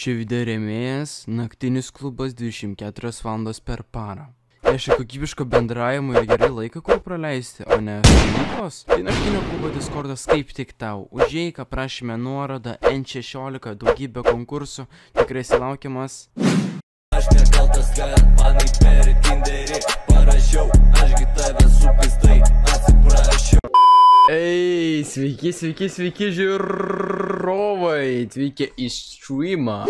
Šį video rėmėjas naktinis klubas 24 valandos per parą. Reiškia kokybiško bendravimo ir gerai laiką kur praleisti, o ne filmukos. Tai naktinio klubo diskordas kaip tik tau. Užėjai, prašymę nuorodą N16, daugybę konkursų, tikrai silaukiamas. Aš nekaltas, kad panai per tinderį parašiau, ašgi tave supistai atsiprašiau. Ei, sveiki, sveiki, sveiki žiūrovai, atvykę į streamą.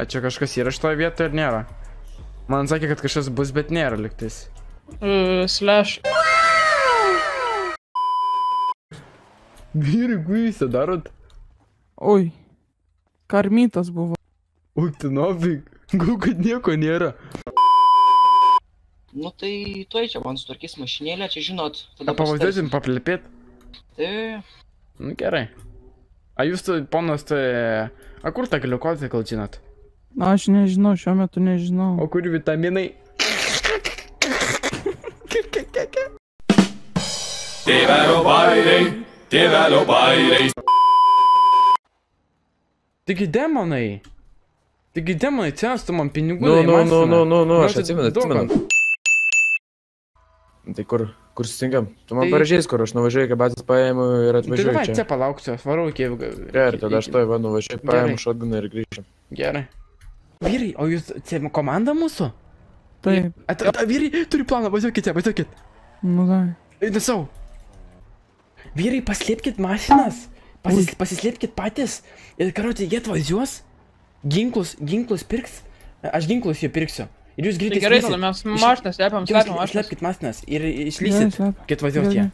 A čia kažkas yra šitoje vietoje ar nėra? Man sakė, kad kažkas bus, bet nėra liktais. Uh, slash. Vyrai, čia darot? Oi. Karmytas buvo. Ui, tu novik, gal kad nieko nėra. Nu tai tuoj čia man sutvarkys mašinėlę, čia žinot. Pavaizduosim, paplepėt? Tai Nu gerai. A jūs, tu, ponas, tai... A kur ta gliukozė, gal žinot? Na, aš nežinau, šiuo metu nežinau. O kur vitaminai? Tėvelio bairiai, tėvelio bairiai. Taigi demonai. Taigi demonai, censtų man pinigų. Nu, nu, nu, nu, nu, nu, aš atsimenu, atsimenu. Tai kur, kur susitinkam? Tu man Tai- parašys, kur aš nuvažiuoju, kai batas paėmiau ir Tai atvažiuoju čia čia. palauksiu, aš varau iki... Gerai, tada aš to va nuvažiuoju, paėmiau šotganą ir grįžtam. Gerai. Vyrai, o jūs čia komanda mūsų? Taip. At, at, vyrai, turi planą, važiuokit čia, važiuokit. Nu, tai. Savo. Vyrai, paslėpkit mašinas. Pasis, pasislėpkit patys. Ir karoti, jie atvažiuos. Ginklus, ginklus pirks. Aš ginklus jau pirksiu. Ir jūs Tai greitai gerai, skrisit. tada mes mašiną slepiam, slepiam mašiną. Slėpkit mašinas ir Gerai, išlysit. Kai atvažiuos Gerai. jie.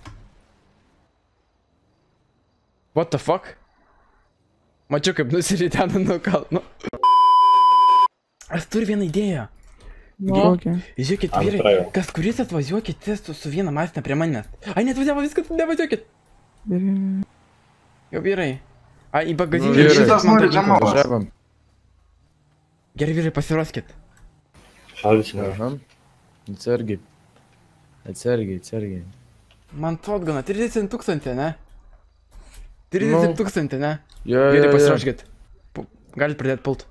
What the fuck? Mačiau, kaip nusiriteno nuo kalno. Aš turiu vieną idėją. Kokia? Žiūrėkit, vyrai, kas kuris atvažiuokit su, su viena mašina prie manęs. Ai, net važiavo viskas, nevažiuokit. Gerai. Jau vyrai. Ai, į Nu, įdėkit man tą ginklą. Važiavam. Gerai, vyrai, pasiruoskit. Aha. Atsargiai. Atsargiai, atsargiai. Man totgana, 30 tūkstantį, ne? 30 Nu. tūkstantį, ne? Jo, jo, jo. pasiruoškit. Pu- Galit pradėti pult.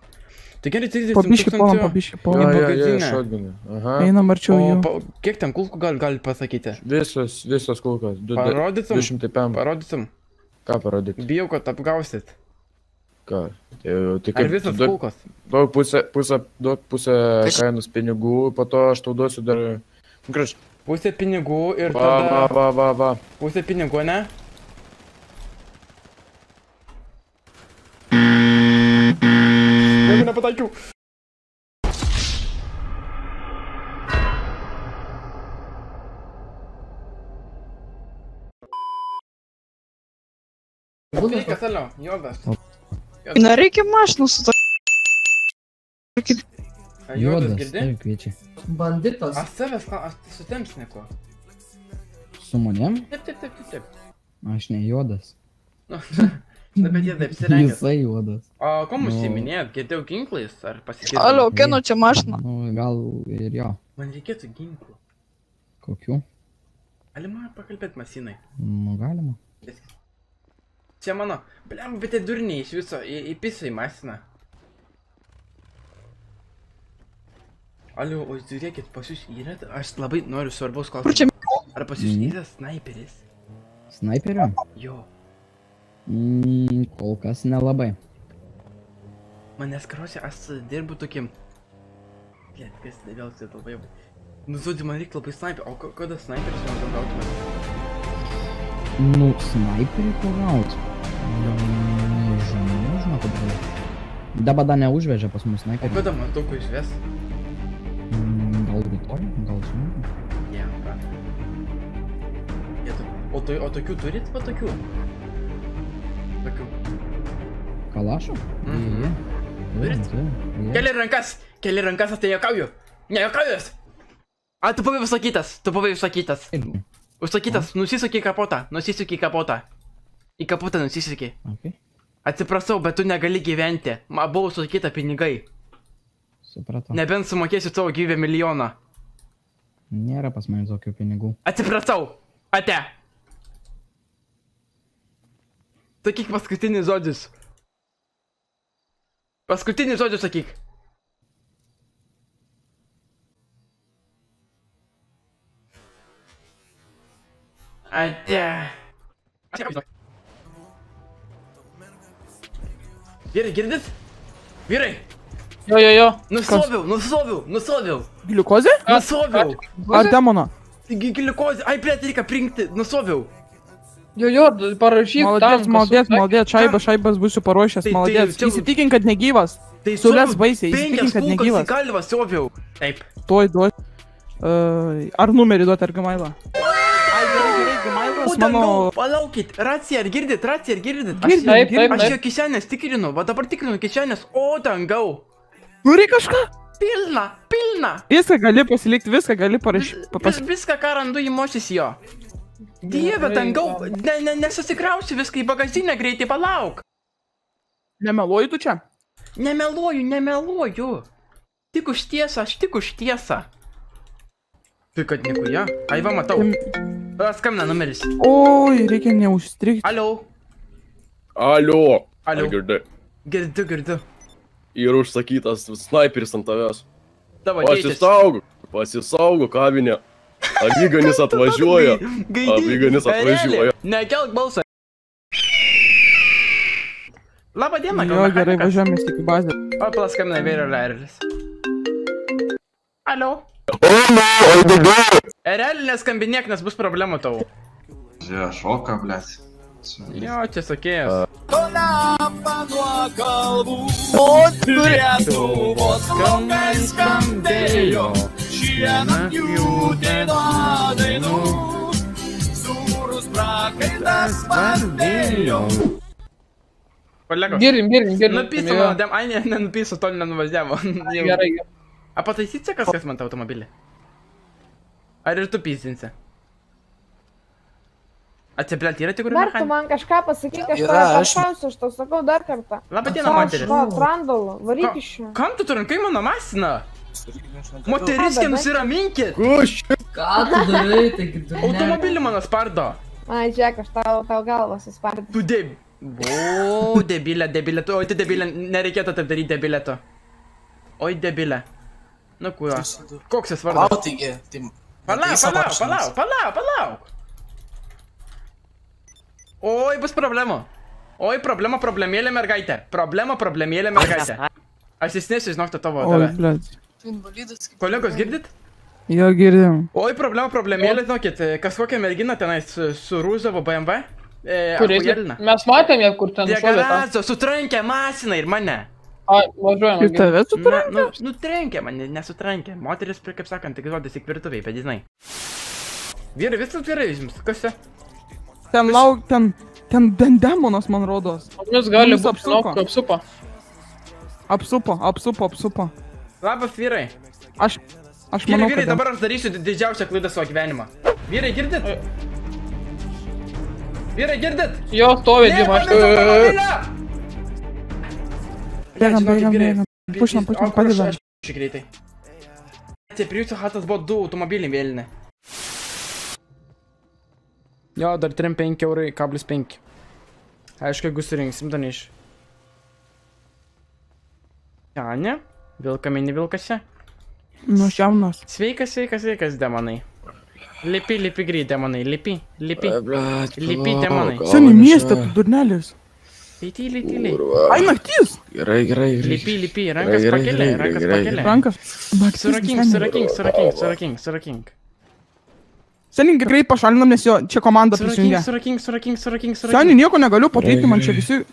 Tai gerai, 30 Pabiški polam, tūkstančių. pabiški Jo, polam. jo, jo, bagažinę. šotganą. Aha. Einam arčiau jų. pa, kiek ten kulkų gal, galit pasakyti? Visos, visos kulkos. Du- Parodytum? 205. Parodytum. Ką parodyti? Bijau, kad apgausit. Ką? Tai, jau- tai Ar visas duok- kulkos? Duok pusę, pusę, duok pusę kainos pinigų, po to aš tau duosiu dar... Nu, kraš. Pusė pinigų ir Va, va, tada... va, va, va. Pusė pinigų, ne? Jeigu nepataikiau. Sveikas, alio, juodas. Nereikia mašinų su to. A, Juodas, girdi? taip kviečia. Banditas. Aš savęs, aš su temsniku. Su manim? Taip, taip, taip, taip. Aš ne juodas. Na, bet jie taip apsirengęs. Jisai juodas. O kom Nu. užsiminėjot, girdėjau ginklais ar pasikėlėt? Alio, kieno čia mašina? Nu, gal ir jo. Man reikėtų ginklų. Kokių? Ali man pakalbėt masinai. Nu, galima. Čia mano, blem, bet tie durniai iš viso, į, įpiso į mašiną. Alio, o žiūrėkit, pas jūs yra, aš labai noriu svarbaus Kur čia? klausimo. Ar pas jūs Mhm. yra sniperis? Snaiperio? Jo, Mm, kol kas nelabai. manęs karosi, aš dirbu tokiem... Blet, kas vėl čia labai... Nu, žodžiu, man reikia labai sniperio, o kada sniperis man gautumėt? Nu, snaiperį pagaut. Nežinau, gal. Dabada neužvežė pas mus O snaiperį. kada daug išves? Mm, Gal rytoj, gal žinau. Ne. Jėtu. O, to, o tokių turit, va tokių? Tokių. Kalašo? Mhm. Turit? Keli rankas, keli rankas, aš tai juokauju. Ne, juokaujas. A, tu buvai užsakytas, tu buvai užsakytas. Užsakytas, nusisuki į kapotą, nusisuki į kapotą. Į kapotą nusisuki. Ok, Atsiprašau, bet tu negali gyventi. Man buvo užsakyta pinigai. supratau. Nebent sumokėsiu savo gyvę milijoną. Nėra pas mane tokių pinigų. Atsiprašau. Ate. Sakyk paskutinis žodis. Paskutinį žodį sakyk. Ate. Vyrai, girdit? Vyrai, Jo, jo, jo. nusoviau, nusoviau, nusoviau, Gliukozė? nusoviau. Ar? Taigi gliukozė, ai, plėt, reikia prinkti, nusoviau. Jo, jo, parašyk malodės, kas- malodės, šaibas, šaibas būsiu paruošęs, Tai- tai malodės. čia- Įsitikink, kad negyvas. Tai Sulės baisiai, įsitikink, kad negyvas. galvą soviau. Taip. Tuoj duot. Ar numerį duot, ar gamailą? O, mano... palaukit, racija, ar girdit, racija, ar girdit? Aš, Taip, girdim. taip, aš jo kišenės tikrinu, va dabar tikrinu kišenės, o dangau. Turi kažką? Pilna, pilna. Viską gali pasilikti, viską gali parašyti. Vis, viską, ką randu, įmosis jo. Dieve, dangau, ne, ne, nesusikrausiu viską į bagažinę greitai, palauk. Nemeluoji tu čia? Nemeluoju, nemeluoju. Tik už tiesą, aš tik už tiesą. Tai kad niekuja. Ai, va, matau. Skambina numeris. Oi, reikia neužstrigti. Alio. Alio. Alio. Girdai. Girdu, girdu. Yra užsakytas sniperis ant tavęs. Tavo tėtis. Pasisaugok, pasisaugok, kavinė. Avyganis atvažiuoja. Avyganis atvažiuoja. Nekelk balsą. Labą dieną, Jo, gal gerai, mechanikas? važiuojame tik į bazę. O, paskambina vėrio Erelis. Alio. Erelį neskambinėk, nes bus problemų tau. Žiūrėjau, šoka, blėt. Jo, čia sakėjas. skambėjo, šiandien judino dainų, surus prakaitas vardėjo. Kolegos, girdim. nupyso jo. mano dem, ai ne, nenupyso, toli nenuvažiavo. Gerai, gerai. A pataisyt čia kažkas man tą automobilį? Ar ir tu pysinsi? Atsiplėt, yra tikrų Dar tu man kažką pasakyk, aš Yra, tave aš- paklausiu, aš tau sakau dar kartą. Labą dieną, moteris. Ko, trandalo, varyk iš čia. Kam tu turinkai mano Ką, bet- nusiraminkit! Kuš. Ką tu darai, taigi tu Automobilį mano spardo. Ai, žiūrėk, aš tau, tau galvą suspardžiu. Tu deb... O, debilė, debilė, tu, oi, tu debilė, nereikėtų taip daryti debilė tu. Oi, debilė. Nu, kuo? Koks jis vardas? Palauk, taigi. Tai Palauk, palauk, palauk, palauk, palauk. Oi, bus problemų. Oi, problema, problemėlė mergaitė. Problema, problemėlė mergaitė. Aš įsnėsiu, žinok, tą tavo Oi, blėt. Kolegos, girdit? Jo, girdim. Oi, problema, problemėlė, žinokit, kažkokia mergina tenais su, su Rūzavo BMW. E, Kuris? Mes matėm ją, kur ten tą. garažo, sutrankė mašiną ir mane. Ai, važiuojam. Ir tave su Na, nu, nutrenkė mane, nesutrankė. Moteris, prie- kaip sakant, tik žodis tik virtuviai, bet žinai. Vyrai, viskas gerai jums, kas čia? Ten lauk, ten, ten den demonas, man rodos. Jūs gali būti, apsupo. apsupo. Apsupo, apsupo, apsupo. Labas, vyrai. Aš, aš Vyrai, manau, vyrai, kad... dabar aš darysiu di- didžiausią klaidą savo gyvenimą. Vyrai, girdit? Vyrai, girdit? Jo, stovi mašinas. automobilio! Bėgam, bėgam, bėgam. Pušinam, pušinam, padedam. aš greitai. Čia prie jūsų hatas buvo du automobiliai vėlinė. Jo, dar 3-5 eurai, kablis 5. Aišku, jeigu surinksim, dar neiš. Ja, ne? Vilkamini vilkase. Nu, šiaunas. Sveikas, sveikas, sveikas, demonai. Lipi, lipi greit, demonai, lipi, lipi. Lipi, demonai. Seniai mieste, tu durnelis. Tai tyliai, tyliai. Ai, naktis. Gerai, gerai, gerai. Lipi, lipi, rankas Gerai, pakelė, gerai, rankas gerai, pakelė. Rankas. Naktis. Surakink, surakink, surakink, surakink, surakink. Seniai greit pašalinam, nes jo čia komanda prisijungia. surakink, surakink, surakink, surakink. nieko negaliu padaryti, man čia visi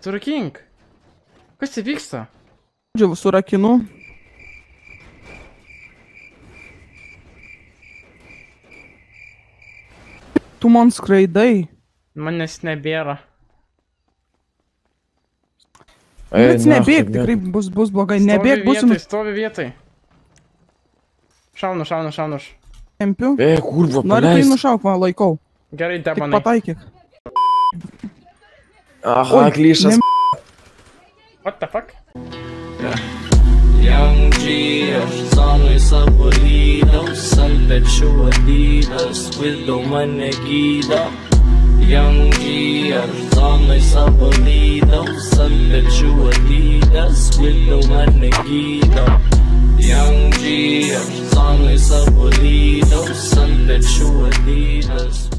Surakink. Kas čia vyksta? džiavų surakinu. Tu man skraidai. Manęs nebėra. Bet nebėg, tikrai bus, bus blogai. Nebėg, bus vietoj, stovi vietoj. Šaunu, šaunu, šaunu. š- nutempiu. E, kurva, Nori tai paleis. nušauk, va, laikau. Gerai, Tik demonai. pataikyk. Aha, Oi, klišas. What the fuck? Young G, aš zonui savo lydaus, ant pečių adydas, vidau mane gydo. young G ارقامي صبليدة وصلت شو اديداس واللون نجيدة Young G ارقامي صبليدة وصلت شو اديداس